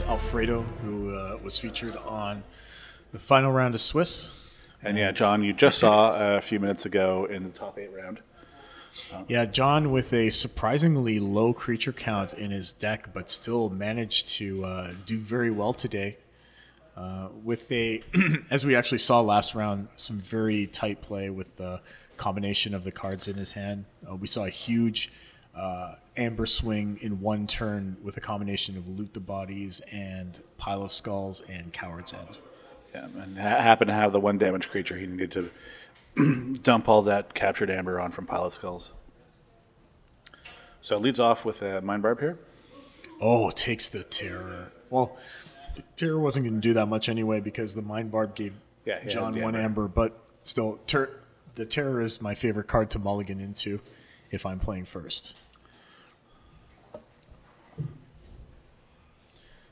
is Alfredo, who uh, was featured on the final round of Swiss. And yeah, Jon, you just saw a few minutes ago in the top eight round. Yeah, Jon with a surprisingly low creature count in his deck, but still managed to uh, do very well today. Uh, with a, as we actually saw last round, some very tight play with the combination of the cards in his hand. Uh, we saw a huge uh, amber swing in one turn with a combination of loot the bodies and pile of skulls and coward's end. Yeah, and ha- happened to have the one damage creature he needed to dump all that captured amber on from Pile of Skulls. So it leads off with a Mind Barb here. Oh, takes the terror. Well, terror wasn't going to do that much anyway because the mind barb gave Yeah, Jon one amber. amber, but still, ter- the terror is my favorite card to mulligan into if I'm playing first.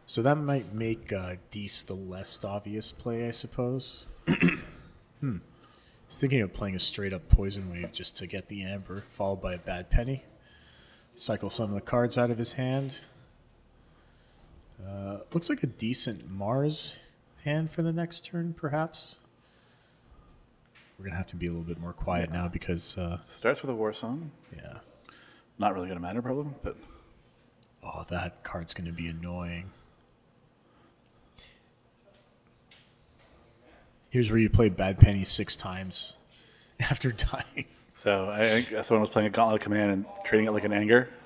So that might make uh, Dis the less obvious play, I suppose. hmm. He's thinking of playing a straight up poison wave just to get the amber, followed by a bad penny. Cycle some of the cards out of his hand. Uh, looks like a decent Mars hand for the next turn, perhaps. We're gonna have to be a little bit more quiet now because, uh, Starts with a War Song. yeah. Not really going to matter, probably, but Oh, that card's gonna be annoying. Here's where you play Bad Penny six times after dying. so I think someone was playing a Gauntlet of Command and treating it like an anger.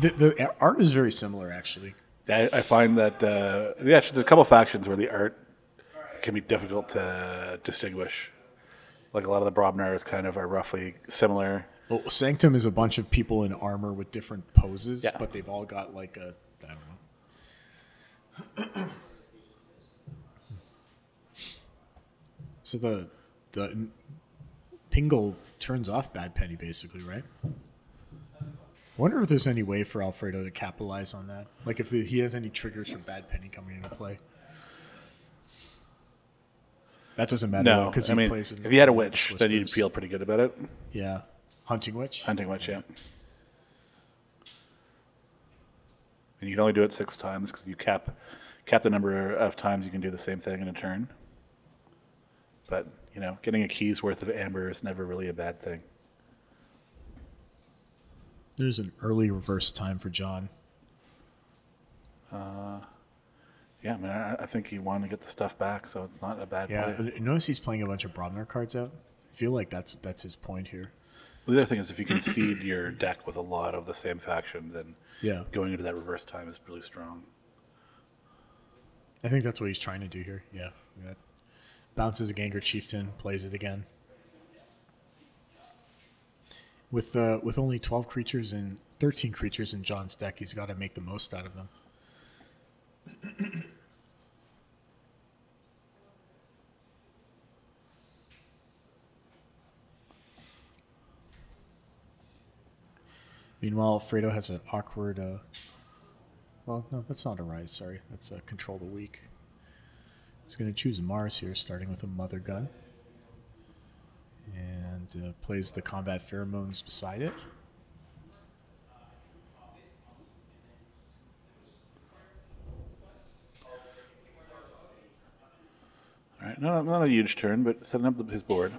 The, the art is very similar, actually. I, I find that uh, yeah, there's a couple factions where the art can be difficult to distinguish. Like a lot of the Brobnars kind of are roughly similar. Well, Sanctum is a bunch of people in armor with different poses, Yeah. but they've all got like a I don't know. So the the Pingle turns off Bad Penny basically, right? I wonder if there's any way for Alfredo to capitalize on that. Like if the, he has any triggers for Bad Penny coming into play. That doesn't matter No, because I he mean, plays. in if he had a witch, Swiss then you'd feel pretty good about it. Yeah, hunting witch. Hunting witch, yeah. And you can only do it six times because you cap cap the number of times you can do the same thing in a turn. But you know, getting a key's worth of amber is never really a bad thing. There's an early reverse time for Jon. Uh, Yeah, I mean, I, I think he wanted to get the stuff back, so it's not a bad Yeah, play. notice he's playing a bunch of Brobnar cards out. I feel like that's that's his point here. The other thing is, if you can seed your deck with a lot of the same faction, then Yeah, going into that reverse time is really strong. I think that's what he's trying to do here. Yeah, got- bounces a Ganger Chieftain, plays it again. With uh, with only twelve creatures and thirteen creatures in Jon's deck, he's got to make the most out of them. Meanwhile, Fredo has an awkward. Uh, well, no, that's not a rise. Sorry, that's uh, control the weak. He's going to choose Mars here, starting with a mother gun, and uh, plays the combat pheromones beside it. All right, not, not a huge turn, but setting up the, his board.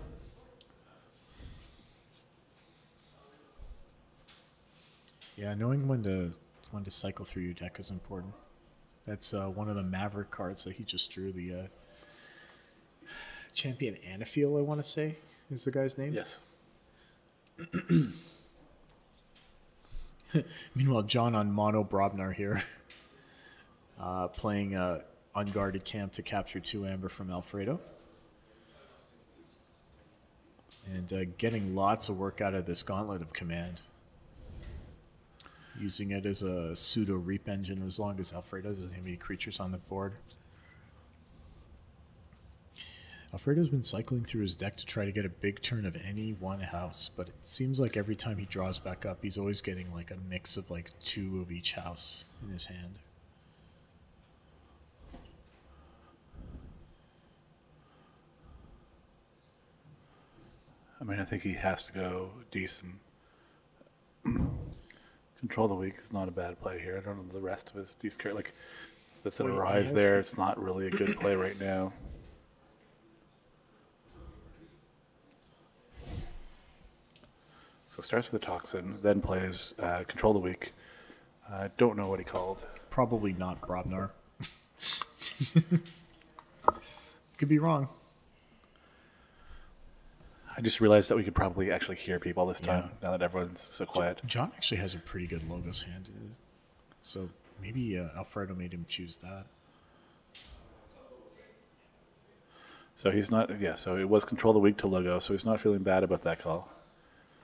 Yeah, knowing when to when to cycle through your deck is important. That's uh, one of the Maverick cards that he just drew. The uh, champion Anaphiel, I want to say, is the guy's name. Yes. Meanwhile, Jon on Mono Brobnar here, uh, playing uh, unguarded camp to capture two amber from Alfredo. And uh, getting lots of work out of this gauntlet of command. Using it as a pseudo reap engine as long as Alfredo doesn't have any creatures on the board. Alfredo's been cycling through his deck to try to get a big turn of any one house, but it seems like every time he draws back up, he's always getting like a mix of like two of each house in his hand. I mean, I think he has to go decent. Control the weak is not a bad play here. I don't know the rest of his Dis characters like that's an Wait, rise yes. there. It's not really a good play right now. So starts with the toxin, then plays uh, control the weak. I don't know what he called. Probably not Brobnar. Could be wrong. I just realized that we could probably actually hear people this time Yeah. now that everyone's so quiet. Jon actually has a pretty good logos hand. So maybe uh, Alfredo made him choose that. So he's not, yeah. So it was control the weak to logo. So he's not feeling bad about that call.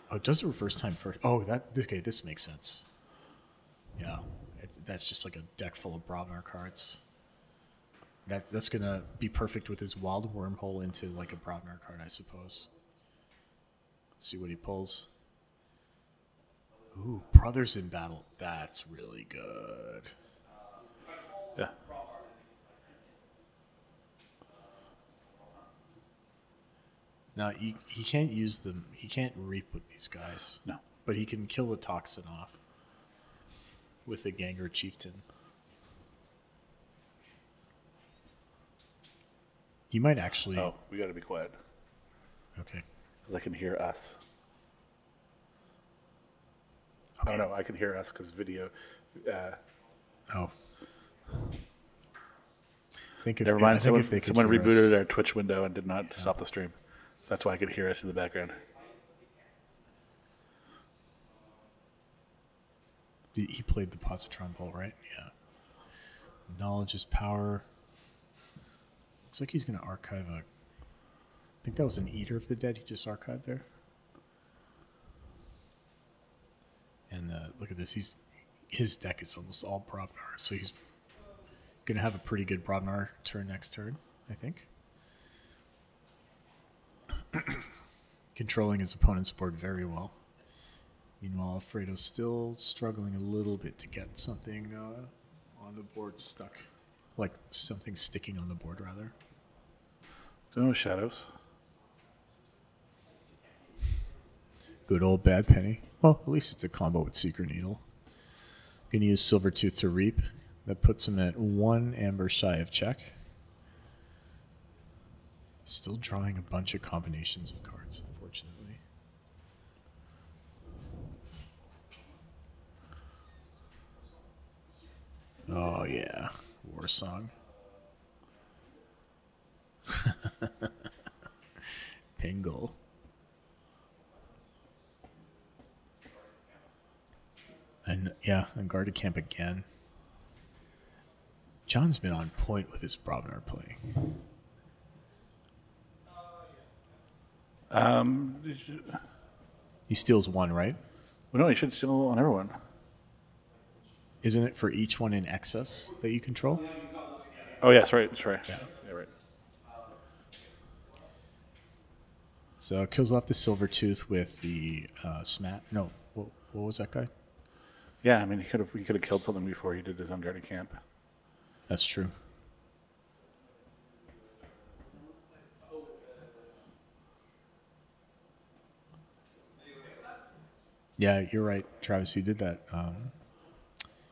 Oh, it does it reverse time first. Oh, that this okay, this makes sense. Yeah, it's, that's just like a deck full of Brobnar cards. That that's gonna be perfect with his wild wormhole into like a Brobnar card, I suppose. Let's see what he pulls. Ooh, brothers in battle. That's really good. Yeah. Now he, he can't use them. He can't reap with these guys. No. but he can kill the toxin off with a Ganger Chieftain. He might actually. Oh, we got to be quiet Okay. Because I can hear us. Oh no, I can hear us because video. Uh, Oh. I think if, never I mind. think Someone, if they someone rebooted us- our Twitch window and did not stop the stream. So that's why I could hear us in the background. He he played the positron bolt, right? Yeah. Knowledge is power. Looks like he's going to archive a. I think that was an Eater of the Dead he just archived there. And uh, look at this. He's his deck is almost all Brobnar, so he's going to have a pretty good Brobnar turn next turn, I think. Controlling his opponent's board very well. Meanwhile, Alfredo's still struggling a little bit to get something uh, on the board stuck. Like something sticking on the board, rather. No shadows. Good old Bad Penny. Well, at least it's a combo with Seeker Needle. Gonna use Silvertooth to reap. That puts him at one amber shy of check. Still drawing a bunch of combinations of cards, unfortunately. Oh yeah, war song. Pingle. And yeah, and guarded camp again. Jon's been on point with his Brobnar play. Um, He steals one, right? well, no, he should steal on everyone. Isn't it for each one in excess that you control? Oh yes, right. That's right. Yeah, yeah right. So kills off the silver tooth with the uh, smat. No, what, what was that guy? Yeah, I mean, he could have he could have killed something before he did his unguarded camp. That's true. Yeah, you're right, Travis. He did that. Um,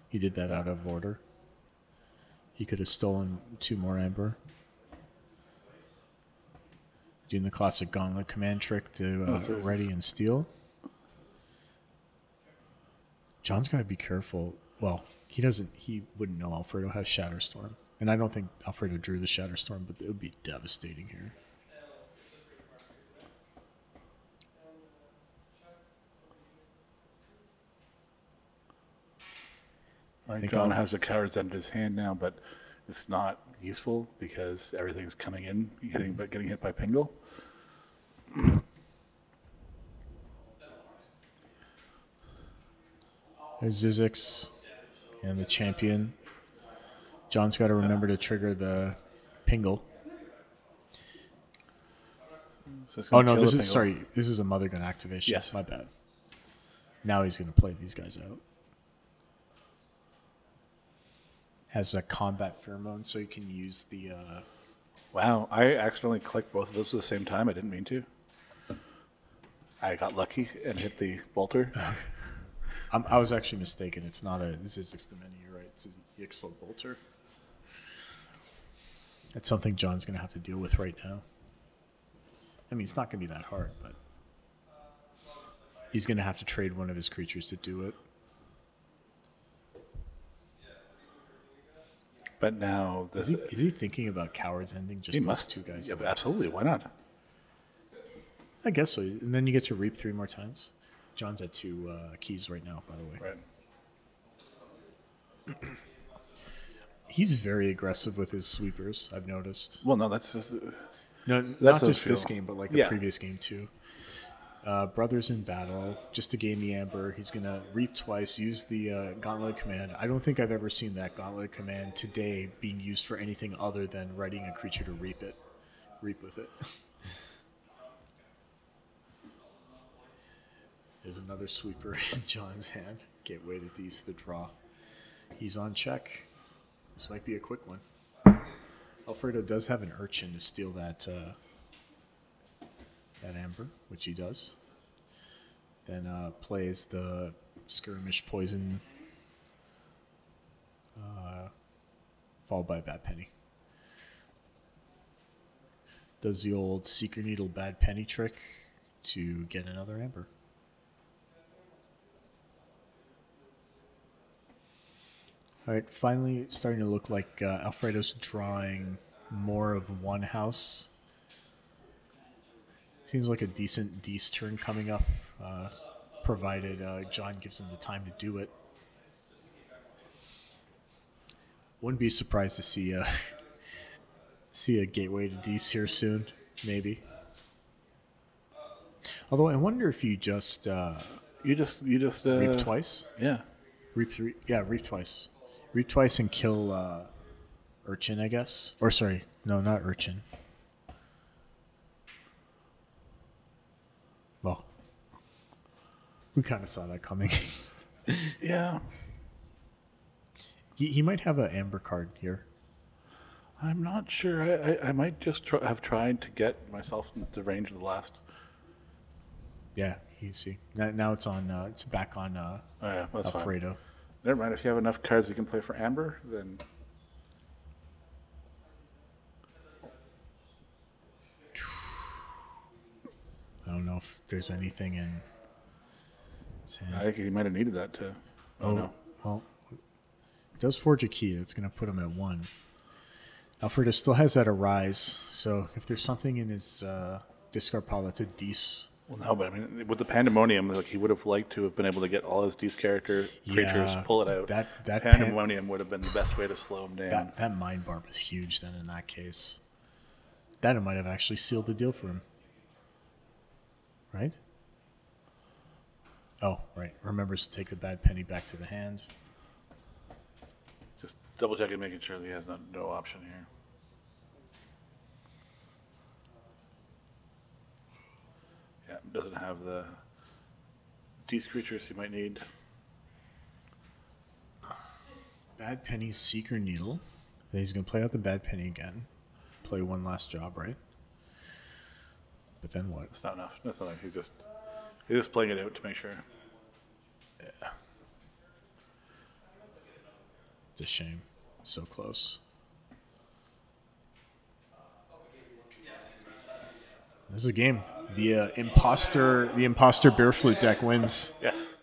he did that out of order. He could have stolen two more amber. Doing the classic gauntlet command trick to uh, ready and steal. Jon's got to be careful. Well, he doesn't. He wouldn't know Alfredo has Shatterstorm, and I don't think Alfredo drew the Shatterstorm, but it would be devastating here. I think Jon I'll- has the cards under his hand now, but it's not useful because everything's coming in, hitting but getting hit by Pingle. There's Zyzzix and the champion. Jon's got to remember to trigger the Pingle. So Oh no, this is Pingle. sorry. This is a Mother Gun activation. Yes. my bad. Now he's going to play these guys out. Has a combat pheromone, so you can use the. Uh, Wow, I accidentally clicked both of those at the same time. I didn't mean to. I got lucky and hit the bolter. I'm, I was actually mistaken. It's not a. This is just the menu, right? It's a Yxilo Bolter. That's something Jon's going to have to deal with right now. I mean, it's not going to be that hard, but he's going to have to trade one of his creatures to do it. But now Is he, is he thinking about Coward's Ending? Just he must two guys. Yeah, absolutely. Why not? I guess so. And then you get to reap three more times. Jon's at two uh, keys right now, by the way. Right. He's very aggressive with his sweepers. I've noticed. Well, no, that's just, No, That's not a just this game, but like the Yeah. previous game too. Uh, Brothers in battle, just to gain the amber. He's gonna reap twice, use the uh, gauntlet command. I don't think I've ever seen that gauntlet command today being used for anything other than writing a creature to reap it, reap with it. There's another sweeper in Jon's hand. Gateway to Dis to draw. He's on check. This might be a quick one. Alfredo does have an urchin to steal that uh, that amber, which he does. Then uh, plays the skirmish poison, uh, followed by a bad penny. Does the old seeker needle bad penny trick to get another amber. All right, finally starting to look like uh, Alfredo's drawing more of one house. Seems like a decent Dis turn coming up, uh, provided uh, Jon gives him the time to do it. Wouldn't be surprised to see a see a gateway to Dis here soon, maybe. Although I wonder if you just uh, You just you just uh, reap twice, Yeah. reap three, yeah, reap twice, reap twice and kill uh, urchin, I guess. Or sorry, no, not urchin. Well, we kind of saw that coming. Yeah. he, he might have an amber card here. I'm not sure. I, I, I might just try, have tried to get myself into range of the last. Yeah, you see. Now, now it's on. Uh, it's back on uh, Oh yeah, that's fine. Never mind. If you have enough cards you can play for Amber, then I don't know if there's anything in. I think he might have needed that too. Oh, no. well, it does forge a key. That's going to put him at one. Alfredo still has that arise, so if there's something in his uh, discard pile that's a dece, Well, no, but I mean, with the pandemonium, like he would have liked to have been able to get all his Dis character creatures, Yeah, pull it out. that- that pan- pandemonium would have been the best way to slow him down. that that mind barb is huge. Then in that case, that might have actually sealed the deal for him, right? Oh, right. Remembers to take the bad penny back to the hand. Just double checking, making sure that he has no, no option here. Doesn't have the Dis creatures he might need. Bad penny, seeker needle. Then he's gonna play out the bad penny again. Play one last job, right? But then what? It's not enough. That's not enough. He's just he's just playing it out to make sure. Yeah. It's a shame. So close. This is a game. The uh, imposter, the imposter beer flute deck wins. Yes.